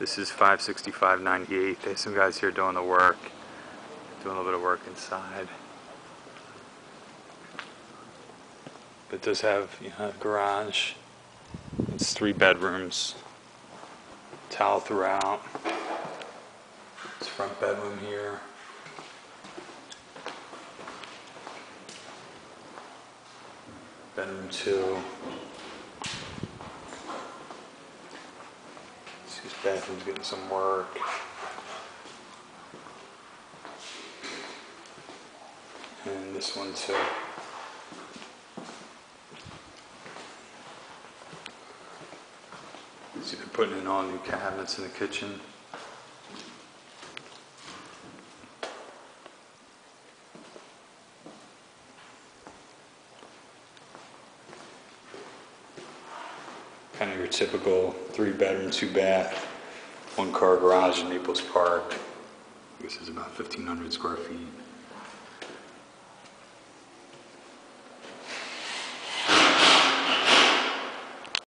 This is 56598. There's some guys here doing the work, doing a little bit of work inside. But It does have, you know, garage. It's three bedrooms. Tile throughout. It's front bedroom here. Bedroom two. His bathroom's getting some work. And this one too. See, they're putting in all new cabinets in the kitchen. Kind of your typical three bedroom, two bath, one car garage in Naples Park. This is about 1,500 square feet.